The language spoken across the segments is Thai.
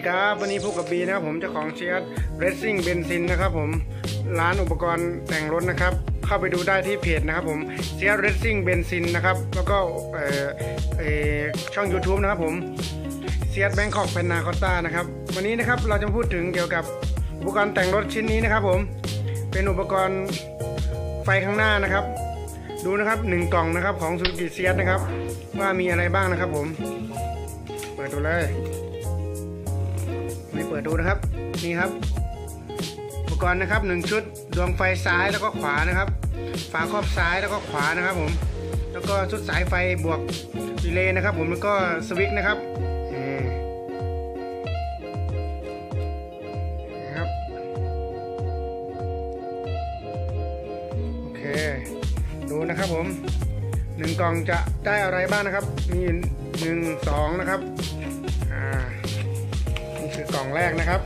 ดีครับวันนี้พบกับบีนะครับผมเจ้าของเชียร์เรซซิ่งเบนซินนะครับผมร้านอุปกรณ์แต่งรถนะครับ เข้าไปดูได้ที่เพจนะครับผมเชียร์เรซซิ่งเบนซินนะครับแล้วก็เอ่อช่อง YouTube นะครับผมเชียร์แบงคอกเพนนาคอตตานะครับวันนี้นะครับเราจะพูดถึงเกี่ยวกับอุปกรณ์แต่งรถชิ้นนี้นะครับผมเป็นอุปกรณ์ไฟข้างหน้านะครับ ดูนะครับหนึ่งกล่องนะครับของซูกิเซียนะครับว่ามีอะไรบ้างนะครับผม เปิดดูเลย เปิดดูนะครับนี่ครับ อุปกรณ์นะครับหนึ่งชุดดวงไฟซ้ายแล้วก็ขวานะครับ ฝาครอบซ้ายแล้วก็ขวานะครับผม แล้วก็ชุดสายไฟบวกรีเลย์นะครับ ผมแล้วก็สวิตช์นะครับนะครับโอเคดูนะครับผมหนึ่งกล่องจะได้อะไรบ้างนะครับ มีหนึ่งสองนะครับอ่า กล่องแรกนะครับ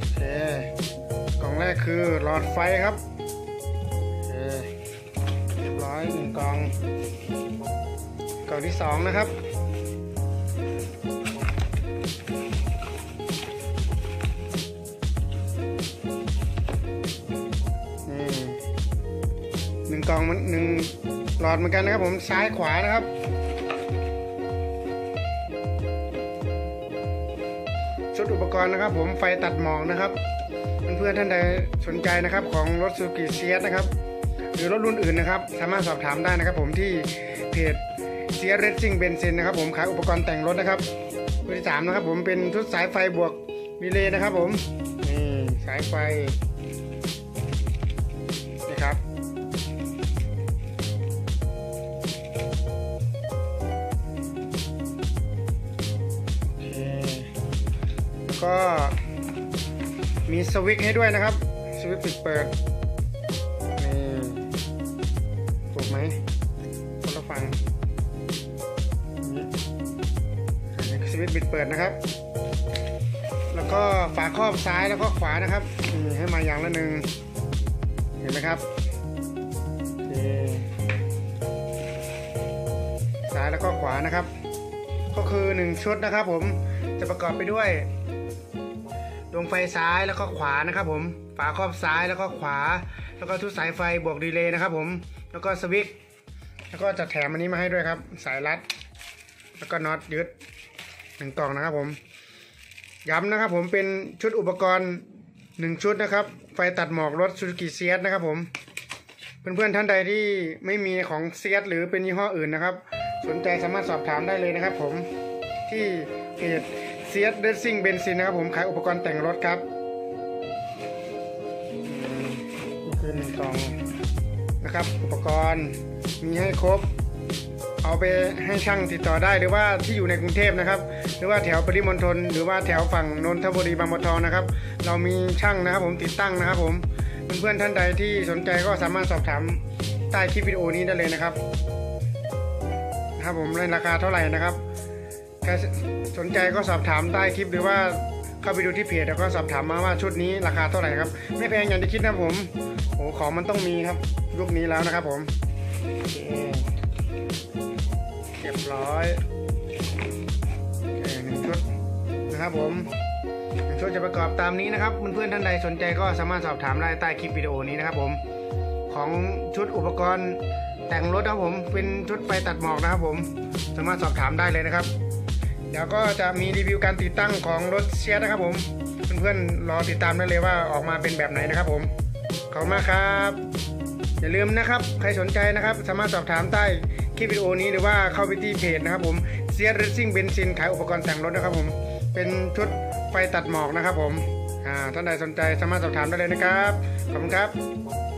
โอเค กล่องแรกคือหลอดไฟครับ โอเค เรียบร้อยหนึ่งกล่อง กล่องที่สองนะครับ กล่องมันหนึ่งหลอดเหมือนกันนะครับผมซ้ายขวานะครับ ชุดอุปกรณ์นะครับผมไฟตัดหมอกนะครับ เพื่อนๆท่านใดสนใจนะครับของรถซูกิเซียสนะครับ หรือรถรุ่นอื่นนะครับ สามารถสอบถามได้นะครับ ผมที่เพจเซียเร c ซิ่งเบนซินนะครับผมขายอุปกรณ์แต่งรถนะครับตัวที่สามนะครับผมเป็นชุดสายไฟบวกรีเลย์นะครับผมนี่สายไฟนี่ครับ ก็มีสวิตช์ให้ด้วยนะครับ สวิตช์ปิดเปิดนี่ถูกไหมคนละฝั่งสวิตช์ปิดเปิดนะครับ แล้วก็ฝาครอบซ้ายแล้วก็ขวานะครับนี่ให้มาอย่างละหนึ่งเห็นไหมครับโอซ้ายแล้วก็ขวานะครับ ก็คือ 1 ชุดนะครับผมจะประกอบไปด้วย ดวงไฟซ้ายแล้วก็ขวานะครับผม ฝาครอบซ้ายแล้วก็ขวา แล้วก็ทุกสายไฟบวกดีเลย์นะครับผม แล้วก็สวิตช์แล้วก็จะแถมอันนี้มาให้ด้วยครับ สายรัด แล้วก็น็อตยึดหนึ่งกล่องนะครับผม ย้ำนะครับผมเป็นชุดอุปกรณ์หนึ่งชุดนะครับ ไฟตัดหมอกรถซูซูกิเซียสนะครับผม เพื่อนๆท่านใดที่ไม่มีของเซียสหรือเป็นยี่ห้ออื่นนะครับ สนใจสามารถสอบถามได้เลยนะครับผมที่เพจ เซียสเดซิ่งเบนซินนะครับผมขายอุปกรณ์แต่งรถครับอืมนี่คือหนึ่งกล่องนะครับ อุปกรณ์มีให้ครบ เอาไปให้ช่างติดต่อได้หรือว่าที่อยู่ในกรุงเทพนะครับ หรือว่าแถวปริมณฑลหรือว่าแถวฝั่งนนทบุรีบางบัวทองนะครับ เรามีช่างนะครับผมติดตั้งนะครับผมเพื่อนๆท่านใดที่สนใจก็สามารถสอบถามใต้คลิปวิดีโอนี้ได้เลยนะครับครับผมในราคาเท่าไหร่นะครับ ใครสนใจก็สอบถามใต้คลิปหรือว่าเข้าไปดูที่เพจแล้วก็สอบถามมาว่าชุดนี้ราคาเท่าไหร่ครับ ไม่แพงอย่างที่คิดนะผมโอ้ของมันต้องมีครับยุคนี้แล้วนะครับผมเคเรียบร้อยโอเคหนึ่งชุดนะครับผมหชุดจะประกอบตามนี้นะครับเพื่อนๆท่านใดสนใจก็สามารถสอบถามได้ใต้คลิปวิดีโอนี้นะครับผมของชุดอุปกรณ์แต่งรถนะครับผมเป็นชุดไฟตัดหมอกนะครับผม สามารถสอบถามได้เลยนะครับ เดี๋ยวก็จะมีรีวิวการติดตั้งของรถเชียร์นะครับผมเพื่อนๆรอติดตามได้เลยว่าออกมาเป็นแบบไหนนะครับผมขอบคุณมากครับ อย่าลืมนะครับ ใครสนใจนะครับ สามารถสอบถามใต้คลิปวิดีโอนี้หรือว่าเข้าไปที่เพจนะครับผมเซียร์เรซิ่งเบนซินขายอุปกรณ์แต่งรถนะครับผมเป็นชุดไฟตัดหมอกนะครับผมอ่าท่านใดสนใจสามารถสอบถามได้เลยนะครับ ขอบคุณครับ